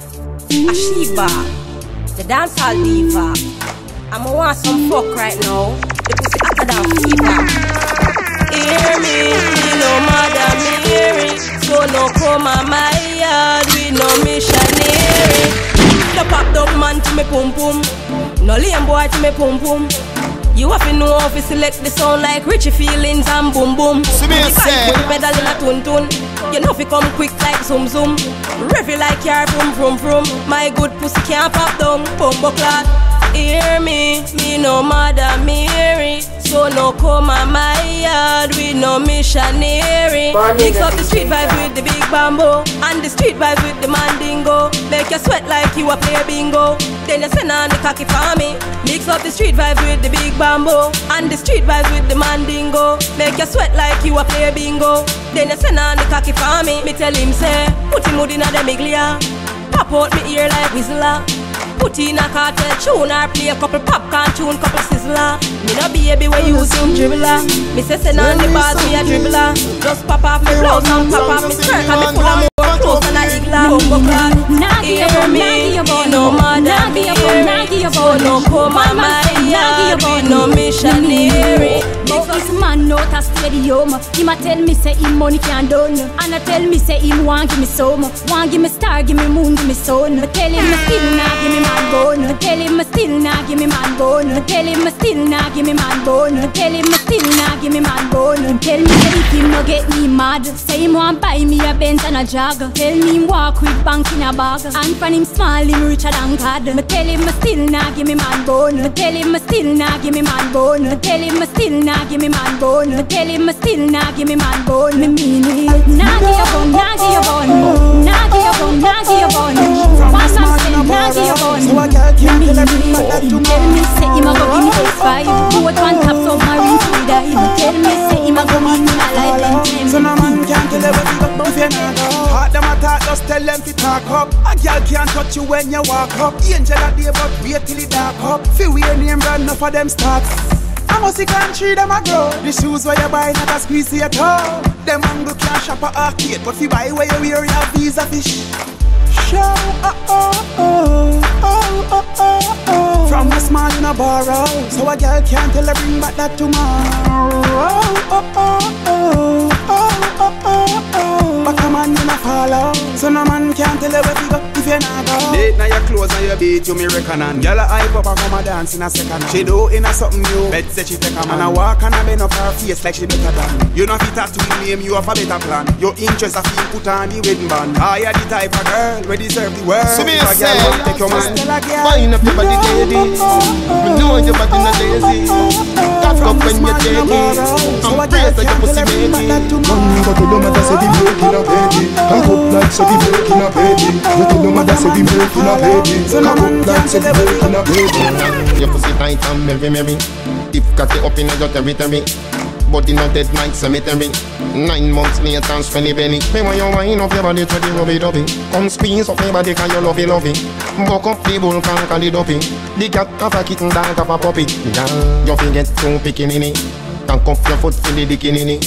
Ashiba, the dancehall diva. I'ma want some fuck right now. The pussy hotter than fever. Hear me, me no mother me hearing. So no come on my yard, we no missionary. The pop dog man to me pum pum. No lame boy to me pum pum. You have to know if you select the sound like Richie Feelings and boom boom. See me say. bike with pedal in a tun tun. You know if you come quick like zoom zoom. Revy like your vroom vroom vroom. My good pussy can't pop down, bumbo clot. Hear me, me no mother me hearing. So no come on my yard with no missionary. Mix up the street vibes with the big bamboo and the street vibes with the mandingo. Make you sweat like you a play bingo. Then you send on the cocky for me. Mix up the street vibes with the big bamboo and the street vibes with the mandingo. Make you sweat like you a play bingo. Then you send on the cocky for me. Me tell him say, put him mood in a demiglia. Pop out me ear like whistler. Put in a Kartel tune or play a couple popcorn tune, couple sizzler. Me no baby when you zoom dribbler. Me say send on the bars, me a dribbler. Just pop off me blouse and pop off me skirt and me full of more clothes than a igla. Bumbo your Hear me, nagi your bun. no mother Nagi your bun, nagi your So no Mama nagi your yard, no missionary. But this man out a stadium Him a tell me say him money can done. And a tell me say him want give me some. Want give me star, give me moon, give me sun. Me tell him me still nah give me man bone. Me tell him me still nah give me man bone. Me tell him me still nah give me man bone. Me tell him me still nah give me man bone. Tell me say if him no get me mad Say him want buy me a Benz and a Jag. Tell me him walk with bank in a bag. And from him small him richer than God. Me tell him me still nah give me man bone. Me tell him still nah give me man bone. Me tell him me still nah give me man bone. Me tell him me still nah give me man bone. Me mean it. Nah give your bone, nah give your bone. Nah give your bone, give bone One man say nah give your bone So a girl can't tell everything but that Him tomorrow. tell me say him a go give me S5 Boat one top submarine to dive tell me say him a go meet me alive Then tell So no man can't tell you what got if you not them a talk, just tell them to talk up. A girl can't touch you when you walk up. Angel a day, but wait till it dark up. Feel wear name brand, enough of them start. See country them a grow. The shoes where you buy not a squeeze your oh. toe. Them angle can't shop a arcade, but if you buy where you wear, you have visa fish. Show, oh, uh, oh, oh, oh, oh, oh, oh. From a small in a borrow, so a girl can't tell her bring back that tomorrow. Oh, oh, oh, oh, oh, oh, oh, oh. But man you not follow, so no man can't tell her where you go if you not go. Late now your clothes and your beat, you me reckon and Girl a hype up and come a dance in a second. She do in a something new, bet say she take a man. And a walk and a bend up her face like she better than. You know fit a twin name, you have a better plan. Your interest a feel put on the wedding band. I are the type of girl where deserve the world. See me a say, girl take your man. Tell a girl, Wind up your body, lady. Me know your body not lazy. Cock up when you take it. I'm praise that your pussy make it. Man, go tell your mother say we making a baby. Cock up like say we making a baby. Go tell your mother say we making a baby. Cock up like say we making a baby. Your pussy tight and very merry. If got it up in your territory. Body not dead like cemetery. Nine months later and spend penny. Me want you wind up your body to the rubby dubby. Come squeeze up my body 'cause you love it, love it. Buck up the bull, can call it duppy. The cat have a kitten, dog have a puppy. Yeah, you forget too picking in it. Cock up your foot for the dicking in it.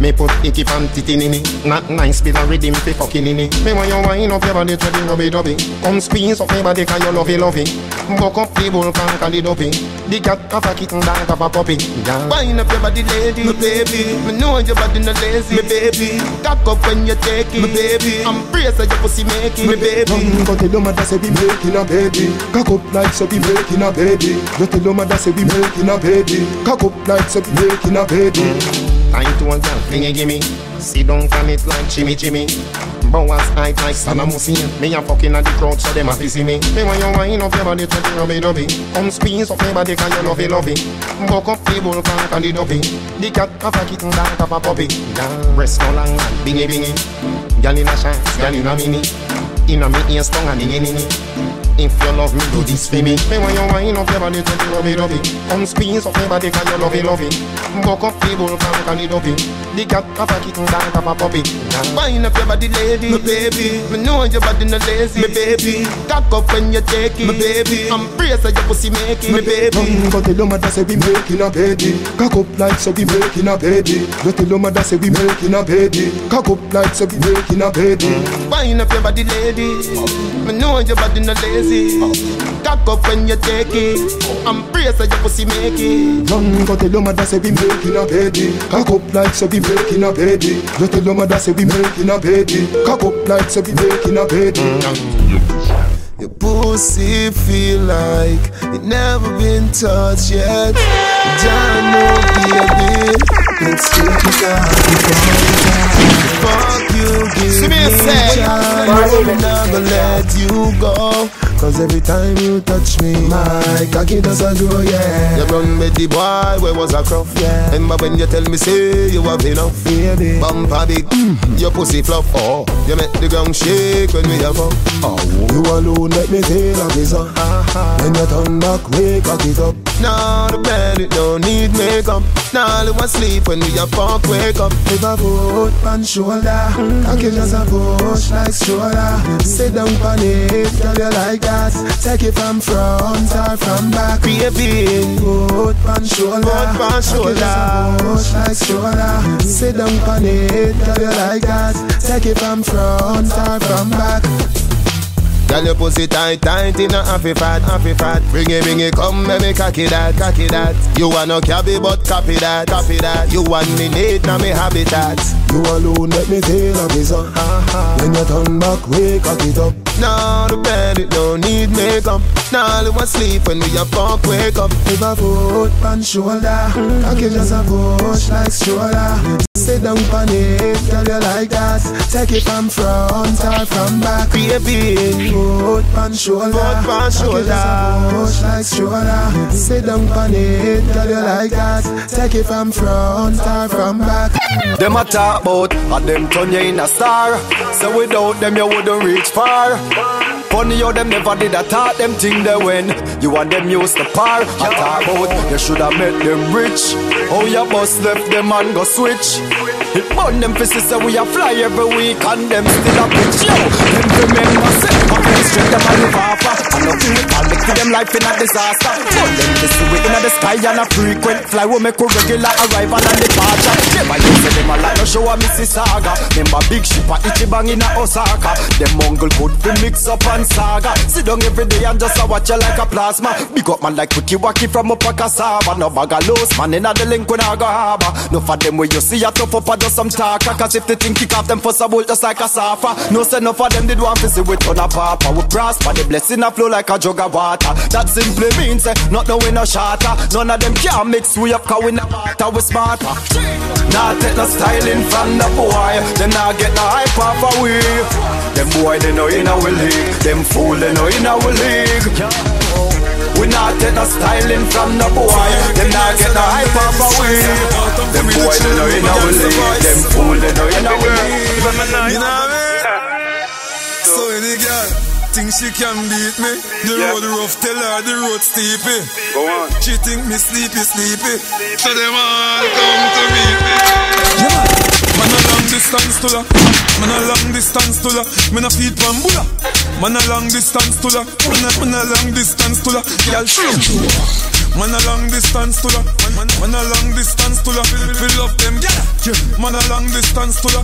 Me put icky panty in it Not nice, but a rhythm fi fucking in it Me want you wind up your body to the rubby dubby. Come squeeze up my body cause you love it, love it Buck up the bull, can call it duppy The cat have a kitten, dog have a puppy. Yeah. Wind up your body lady, my baby. Me know your body no lazy, me baby. Cock up when you take it, my baby. I'm praise that your pussy make it, me baby. Man, go tell your mother say we making a baby. Cock up like say we making a baby. Go tell your mother say we making a baby. Cock up like say we making a baby. Time to a girl, thing you gimme Sit down on it like chimmy chimmy Bowers height like Saddam Hussein. Me a fucking at the crowd so them a see me. Me want you wind up your body to the rubby dubby. Come squeeze up my body cause you love it, love it Buck up the bull can and the duppy The cat have a kitten, dog have a puppy. Yeah. Breast no long and bingy bingy. Girl in a shorts, girl in a mini Inna me ears tongue and ningy If you love me, do this for me. Me when you wind up your body to the rubby dubby. Come squeeze up your body 'cause you love it, love it. Buck up the bull from Calidobi. The cat of a kitten, dog of a puppy. Wind up your body, lady. My baby, Me know your body no lazy. my baby, Cock up when you take it. My baby. I'm brace your pussy make it. my baby. Go tell your mother say we making a baby. Cock up like so we making a baby. Go tell your mother say we making a baby. Cock up like so we making a baby. Wind up your body, lady. Me know your body no lazy. Cock up when you take it. I'm brace your pussy make it. Run, go tell your mother say we making a baby. Cock up like so we making a baby. Go tell your mother say we making a baby. Cock up like so we making a baby. Mm. Your pussy feel like it never been touched yet. Don't know, baby. Let's take it out Fuck you, give See me me say. child. I'm not gonna let you go. Cause every time you touch me, my cocky does a grow, yeah. You run with the boy where was a croft. Yeah. Remember when you tell me say you have enough. Baby. Bumper big, your pussy fluff. Oh, you make the ground shake when we have up. Oh, you alone let me feel like this, uh. When you turn back, we cock it up. Now the bed it don't need makeup. Now let us sleep when we a fuck wake up. If I put on shoulder, I can just a push like stroller. Sit down on it, girl you like that. Take it from front or from back. Baby, Put on shoulder, Put on shoulder. I can just a push like stroller. Sit down on it, girl you like that. Take it from front or from back. Girl, your pussy tight, tight in a happy fat, happy fat. Bring it, bring it, come, baby, cocky that, cocky that. You want no cabby, but copy that, copy that. You want me need, now me habitat. You alone let me feel like this, uh. When you turn back, we cock it up. Now the bed it don't need makeup. Now let us sleep when we a fuck wake up. If I put on shoulder, I can just a push like stroller. Sit down on it, girl you like that. Take it from front or from back. Baby, Put on shoulder, Put on I can just a shoulder. push like stroller. Sit down on it, girl you like that. Take it from front or from back. Them a talk about, and them turn you in a star. So without them you wouldn't reach far. Funny how them never did a thought them thing they win. You and them used to par. I talk about, you shoulda met them rich. How your boss left them and go switch. It burn them for say we a fly every week and them still a bitch. Yo, them remember say, straight and live off. I know we can make them life in a disaster. But them this we in the sky and a frequent fly. We make a regular arrival and departure. Them I use them a like no show a Mississauga. Remember big ship a Ichibang in a Osaka. Them mongrel good fi mix up and saga. Sit down every day and just a watch you like a plasma. Big up man like Wiki Waki from up a cassava. No bag of loose man in a the link when I go harbor. No for them where you see a tough up a just some talker. Cause if they think kick off them for bolt just like a safa. No say no for them did one fi see with on a papa. We prosper the blessing a flow like a jug of water. That simply means eh, not no we no shatter. None of them can mix we up cause we no matter we smarter. Nah take no styling from the boy. Them nah get no hype off a we. Them boy they know in our league. Them fool they know in our league. We not take no styling from the boy. Them not get no hype off a we. Them boy they know in our league. Them fool they know in our league. You know what I mean? So any girl think she can beat me. The road rough, tell her the road steepy. Go on. She think me sleepy, sleepy. So them all come to meet me. Yeah, man a long distance to la. Man a long distance to la. Man a feed bambula. Man a long distance to la. Man a, man a long distance to la. Girl, shoot. Man a long distance to la. Man, man a long distance to la. Fill up them, yeah. Man a long distance to la.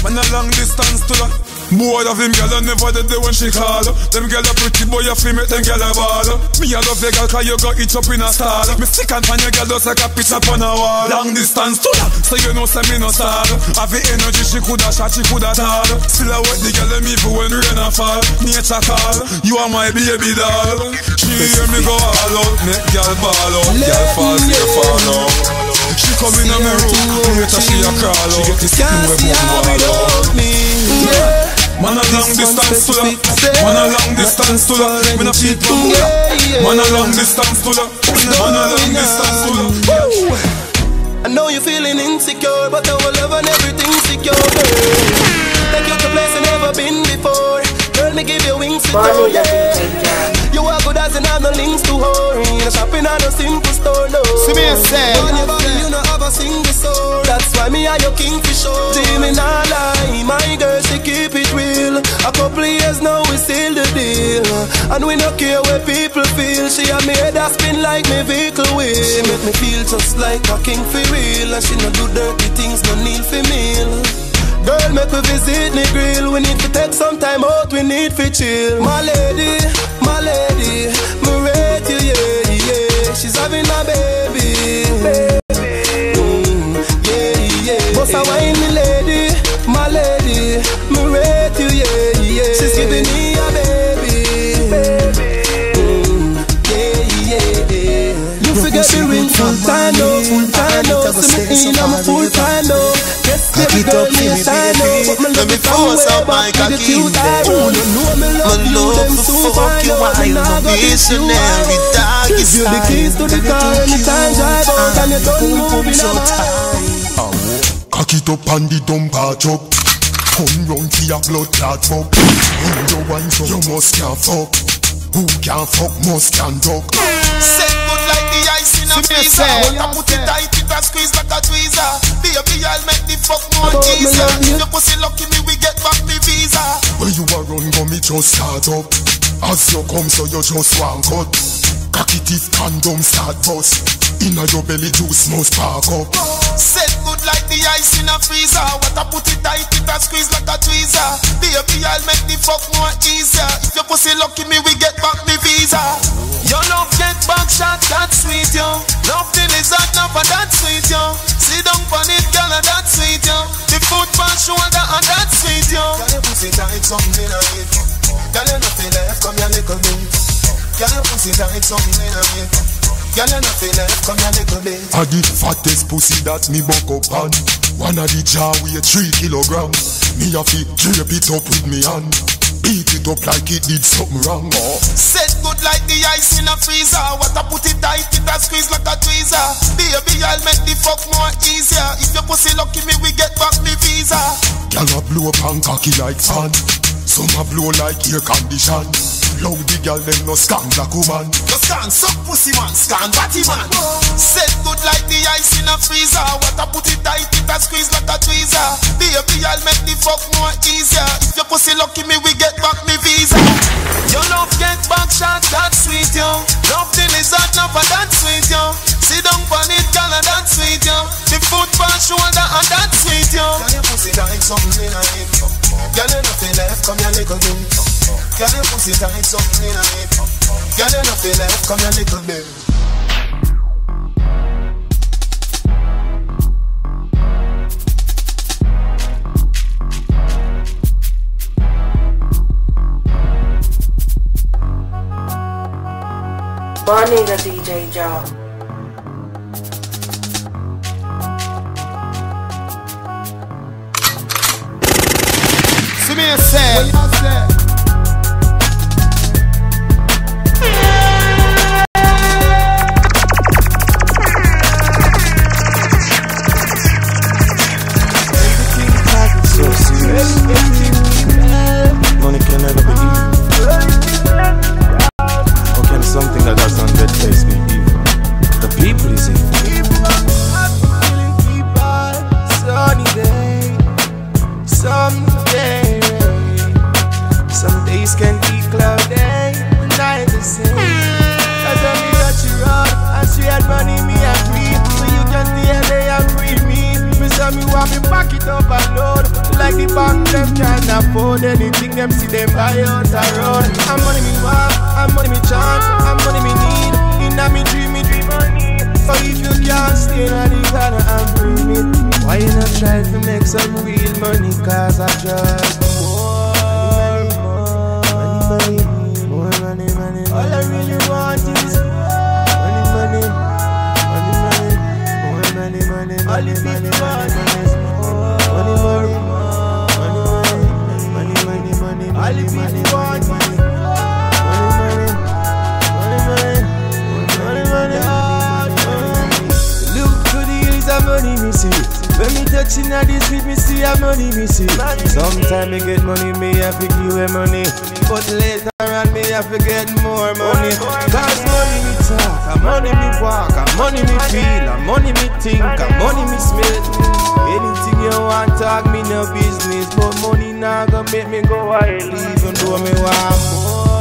Man a long distance to la. Boy of him girl, I never did when she call Them girl a pretty boy, you feel make them girl a ball Me I love your girl cause you got it up in a stall Me stick and find your girl just like a picture on a wall Long distance to that, so you know say me no star Have the energy, she coulda shot, she coulda tall Still I wet the girl them even when rain a fall Nature call, you are my baby doll She hear me go all out, make girl ball out. Girl fall, see fall out. She come in on me room, later she a crawl out. She get this thing where move wall out Man a long distance to la Man a long distance to la Me no feed bambula Man a long distance to la Man a long distance to la I know you're feeling insecure, but our love and everything secure. Take you to place you never been before. Girl, me give you wings to go, yeah. got no links to hurry. No shopping at no simple store, no. See me say. On your body, you know have a single soul. That's why me are your king for sure. See me not lie, my girl she keep it real. A couple years now we seal the deal, and we no care where people feel. She have me head a spin like me vehicle wheel. She make me feel just like a king for real, and she no do dirty things, no need for meal. Girl, make we visit the grill. We need to take some time out. We need to chill. My lady, my lady, me rate you, yeah, yeah. She's having a baby. Mm, full time, no, full time, no. See me in, I'm full time, no. Yes, baby girl, me a sign, no. But me love it from way back with the cute eye. Ooh, you know me love you, them super fine, no. Me nah go diss you, no. Give you the keys to the car anytime drive out and you don't move in a Cock it up and the dumper truck Come round for your blood clot fuck When you wine so you must can't fuck Who can fuck must can duck Set in a freezer. I put it tight, it a squeeze like a tweezer. Baby, I'll make the fuck more About me easier. you. If your pussy lucky, me we get back me visa. When you a run go me just start up As you come so you just want cut Cock it if condom start bust Inna your belly juice must spark up Set good like the ice in a freezer. What I put it tight, it a squeeze like a tweezer. Baby, I'll make the fuck more easier. If your pussy lucky, me we get back me visa. Your love get back shot, that sweet yo. Love the lizard, that sweet yo. Sit down on it, girl, and that sweet yo. The foot pan shoulder, and that sweet yo. Girl, your pussy tight, something I hate. Girl, you not feel left, come here little bit. Girl, your pussy tight, something I hate. Girl, you not feel left, come here little bit. I the fattest pussy that me buck up on One of the jar weigh three kilogram Me a fi drape it up with me hand Beat it up like it did something wrong oh. Set good like the ice in a freezer. What I put it tight, it a squeeze like a tweezer. Baby, I'll make the fuck more easier. If your pussy lucky, me we get back me visa. Girl a blow up and cocky like fan Some a blow like air condition Loud the girl them no scan like woman You scan suck pussy man, scan batty man. Set good like the ice in a freezer. What I put it tight, it a squeeze like a tweezer. Baby, I'll make the fuck more easier. If your pussy lucky, me we get back me Pussy tight, something in it. Girl, you nothing left, come here little bit. Bonnie the DJ job. See me say. It's empty. Say me want me back it up and load. Like the bank, them can't afford anything, them see them buy out a road. And money me want, and money me chant, and money me need. In a me dream, me dream money. So if you can't stay in the corner and bring it, why you not try to make some real money? Cause I just more, money, money, more money, money. All I really want is money, money, money, money, money, money, money, money, money, money, money, money, money, money, money, money. Look to the hills of money me see When me touching at this street me see a money me see Sometime me get money me have to give away money But later on me have to get more money Cause feel, and money me think, and money me smell. Anything you want, talk me no business, but money not gonna make me go wild, even though me want more.